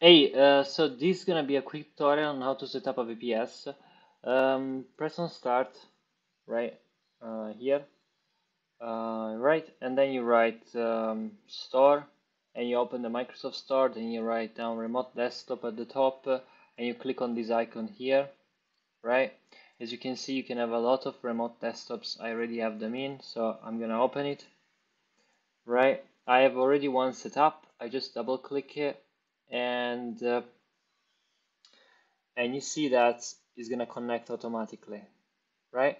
Hey, uh, so this is gonna be a quick tutorial on how to set up a VPS. Um, press on start, right, uh, here, uh, right, and then you write um, store, and you open the Microsoft Store, then you write down remote desktop at the top, and you click on this icon here, right. As you can see, you can have a lot of remote desktops. I already have them in, so I'm gonna open it, right. I have already one set up. I just double click it and uh, and you see that it's gonna connect automatically right?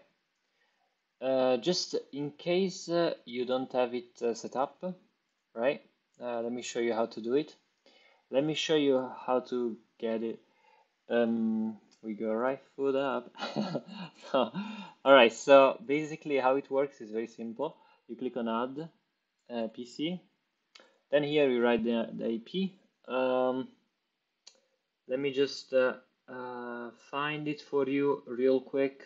Uh, just in case uh, you don't have it uh, set up right? Uh, let me show you how to do it. Let me show you how to get it. Um, we go right foot up. All right so basically how it works is very simple. You click on add uh, PC then here you write the, the IP um, let me just uh, uh, find it for you real quick.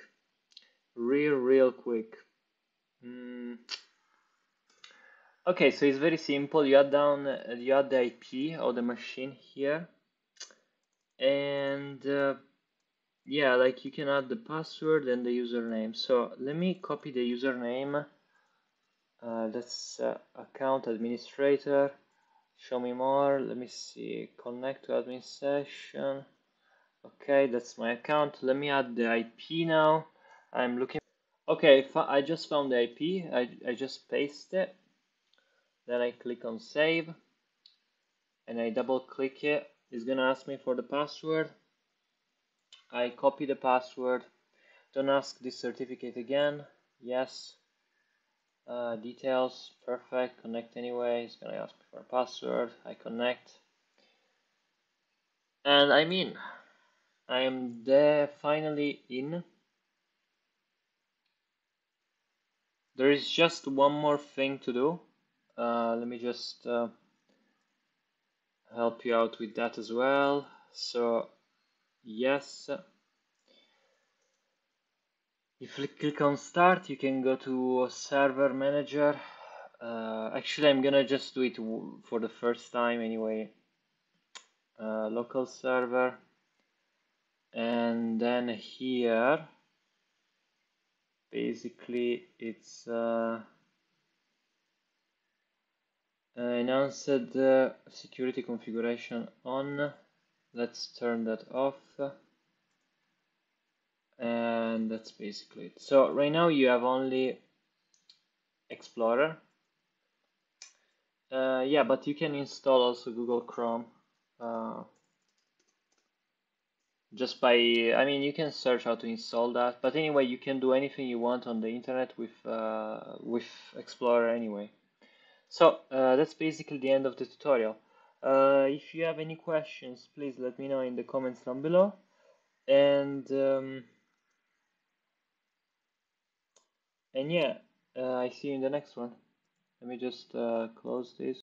Real real quick. Mm. okay so it's very simple. You add down uh, you add the IP of the machine here. And uh, yeah like you can add the password and the username. So let me copy the username. Uh, that's uh, account administrator show me more. Let me see. Connect to admin session okay that's my account. Let me add the IP now. I'm looking. Okay I just found the IP I, I just paste it. Then I click on save. And I double click it. It's gonna ask me for the password. I copy the password. Don't ask this certificate again. Yes uh, details, perfect, connect anyway, it's gonna ask me for a password, I connect. And I'm in. I am there finally in. There is just one more thing to do. Uh, let me just uh, help you out with that as well. So, yes. If you click on start, you can go to server manager. Uh, actually, I'm gonna just do it for the first time anyway. Uh, local server. And then here, basically it's uh, enhanced uh, security configuration on. Let's turn that off and that's basically it. So right now you have only explorer. Uh, yeah but you can install also google chrome uh, just by i mean you can search how to install that. But anyway you can do anything you want on the internet with uh, with explorer anyway. So uh, that's basically the end of the tutorial. Uh, if you have any questions please let me know in the comments down below. And um, and yeah uh, I see you in the next one. Let me just uh, close this